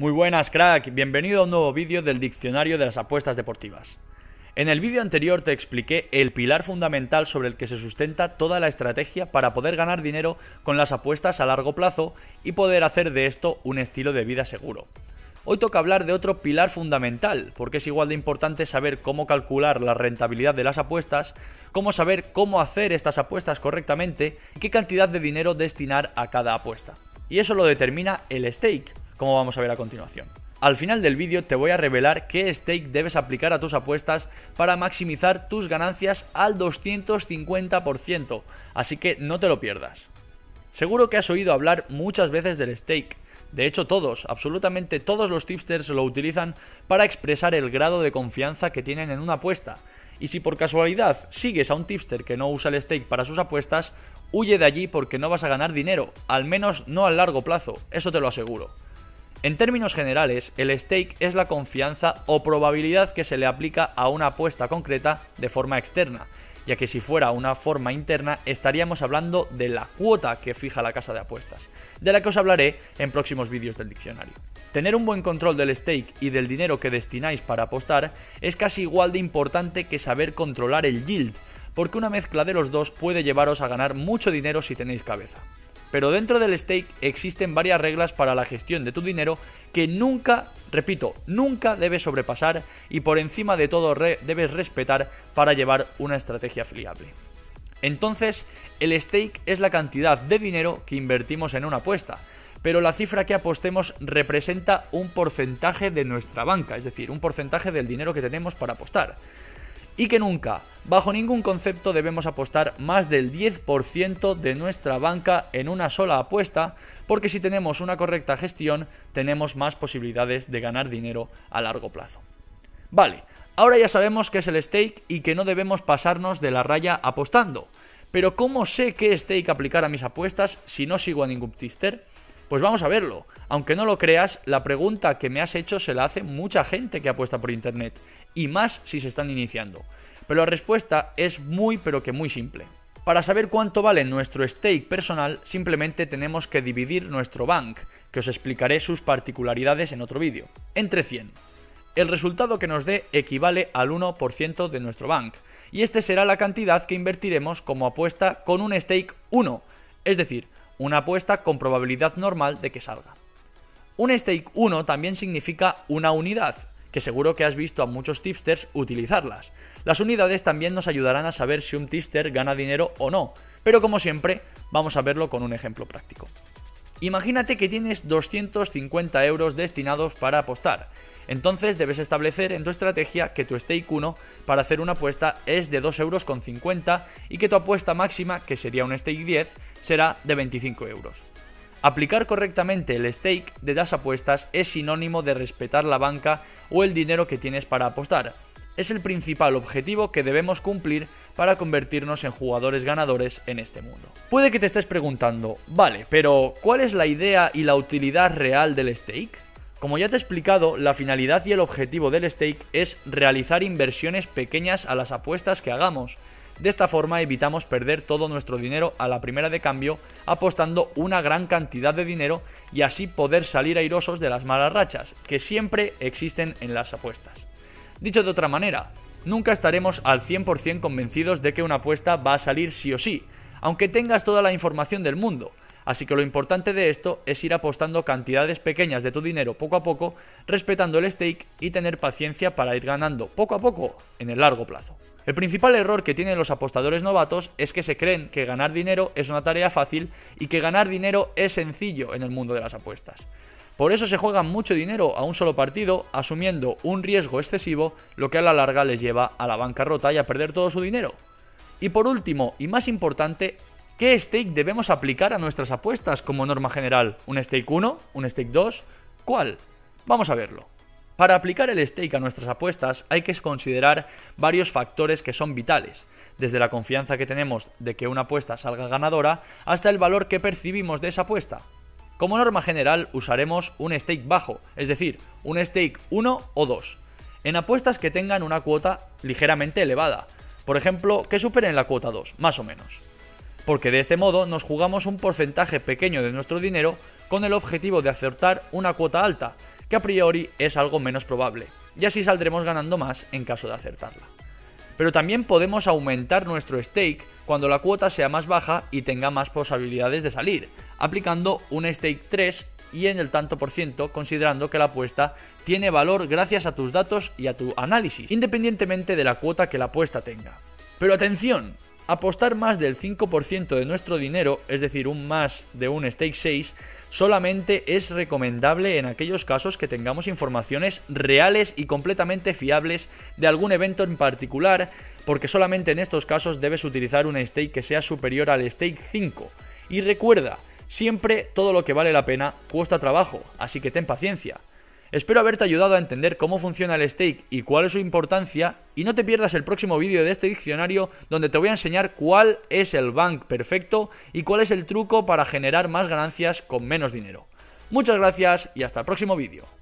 Muy buenas crack, bienvenido a un nuevo vídeo del diccionario de las apuestas deportivas. En el vídeo anterior te expliqué el pilar fundamental sobre el que se sustenta toda la estrategia para poder ganar dinero con las apuestas a largo plazo y poder hacer de esto un estilo de vida seguro. Hoy toca hablar de otro pilar fundamental, porque es igual de importante saber cómo calcular la rentabilidad de las apuestas, cómo saber cómo hacer estas apuestas correctamente y qué cantidad de dinero destinar a cada apuesta. Y eso lo determina el stake, como vamos a ver a continuación. Al final del vídeo te voy a revelar qué stake debes aplicar a tus apuestas para maximizar tus ganancias al 250%, así que no te lo pierdas. Seguro que has oído hablar muchas veces del stake, de hecho, todos, absolutamente todos los tipsters lo utilizan para expresar el grado de confianza que tienen en una apuesta. Y si por casualidad sigues a un tipster que no usa el stake para sus apuestas, huye de allí porque no vas a ganar dinero, al menos no a largo plazo, eso te lo aseguro. En términos generales, el stake es la confianza o probabilidad que se le aplica a una apuesta concreta de forma externa, ya que si fuera una forma interna estaríamos hablando de la cuota que fija la casa de apuestas, de la que os hablaré en próximos vídeos del diccionario. Tener un buen control del stake y del dinero que destináis para apostar es casi igual de importante que saber controlar el yield, porque una mezcla de los dos puede llevaros a ganar mucho dinero si tenéis cabeza. Pero dentro del stake existen varias reglas para la gestión de tu dinero que nunca, repito, nunca debes sobrepasar y por encima de todo debes respetar para llevar una estrategia fiable. Entonces, el stake es la cantidad de dinero que invertimos en una apuesta, pero la cifra que apostemos representa un porcentaje de nuestra banca, es decir, un porcentaje del dinero que tenemos para apostar y que nunca, bajo ningún concepto, debemos apostar más del 10% de nuestra banca en una sola apuesta, porque si tenemos una correcta gestión, tenemos más posibilidades de ganar dinero a largo plazo. Vale, ahora ya sabemos qué es el stake y que no debemos pasarnos de la raya apostando. Pero ¿cómo sé qué stake aplicar a mis apuestas si no sigo a ningún tister? Pues vamos a verlo. Aunque no lo creas, la pregunta que me has hecho se la hace mucha gente que apuesta por internet, y más si se están iniciando. Pero la respuesta es muy pero que muy simple. Para saber cuánto vale nuestro stake personal, simplemente tenemos que dividir nuestro bank, que os explicaré sus particularidades en otro vídeo, entre 100. El resultado que nos dé equivale al 1% de nuestro bank, y este será la cantidad que invertiremos como apuesta con un stake 1, es decir, una apuesta con probabilidad normal de que salga. Un stake 1 también significa una unidad, que seguro que has visto a muchos tipsters utilizarlas. Las unidades también nos ayudarán a saber si un tipster gana dinero o no, pero como siempre, vamos a verlo con un ejemplo práctico. Imagínate que tienes 250 euros destinados para apostar entonces debes establecer en tu estrategia que tu stake 1 para hacer una apuesta es de 2,50 euros y que tu apuesta máxima, que sería un stake 10, será de 25 euros. Aplicar correctamente el stake de las apuestas es sinónimo de respetar la banca o el dinero que tienes para apostar. Es el principal objetivo que debemos cumplir para convertirnos en jugadores ganadores en este mundo. Puede que te estés preguntando, vale, pero ¿cuál es la idea y la utilidad real del stake? Como ya te he explicado, la finalidad y el objetivo del stake es realizar inversiones pequeñas a las apuestas que hagamos. De esta forma evitamos perder todo nuestro dinero a la primera de cambio apostando una gran cantidad de dinero y así poder salir airosos de las malas rachas que siempre existen en las apuestas. Dicho de otra manera, nunca estaremos al 100% convencidos de que una apuesta va a salir sí o sí, aunque tengas toda la información del mundo, Así que lo importante de esto es ir apostando cantidades pequeñas de tu dinero poco a poco, respetando el stake y tener paciencia para ir ganando poco a poco en el largo plazo. El principal error que tienen los apostadores novatos es que se creen que ganar dinero es una tarea fácil y que ganar dinero es sencillo en el mundo de las apuestas. Por eso se juegan mucho dinero a un solo partido, asumiendo un riesgo excesivo, lo que a la larga les lleva a la bancarrota y a perder todo su dinero. Y por último, y más importante, ¿Qué stake debemos aplicar a nuestras apuestas como norma general? ¿Un stake 1? ¿Un stake 2? ¿Cuál? Vamos a verlo. Para aplicar el stake a nuestras apuestas hay que considerar varios factores que son vitales, desde la confianza que tenemos de que una apuesta salga ganadora hasta el valor que percibimos de esa apuesta. Como norma general usaremos un stake bajo, es decir, un stake 1 o 2, en apuestas que tengan una cuota ligeramente elevada, por ejemplo, que superen la cuota 2, más o menos porque de este modo nos jugamos un porcentaje pequeño de nuestro dinero con el objetivo de acertar una cuota alta, que a priori es algo menos probable, y así saldremos ganando más en caso de acertarla. Pero también podemos aumentar nuestro stake cuando la cuota sea más baja y tenga más posibilidades de salir, aplicando un stake 3 y en el tanto por ciento, considerando que la apuesta tiene valor gracias a tus datos y a tu análisis, independientemente de la cuota que la apuesta tenga. Pero atención, apostar más del 5% de nuestro dinero, es decir, un más de un stake 6, solamente es recomendable en aquellos casos que tengamos informaciones reales y completamente fiables de algún evento en particular, porque solamente en estos casos debes utilizar un stake que sea superior al stake 5. Y recuerda, siempre todo lo que vale la pena cuesta trabajo, así que ten paciencia. Espero haberte ayudado a entender cómo funciona el stake y cuál es su importancia y no te pierdas el próximo vídeo de este diccionario donde te voy a enseñar cuál es el bank perfecto y cuál es el truco para generar más ganancias con menos dinero. Muchas gracias y hasta el próximo vídeo.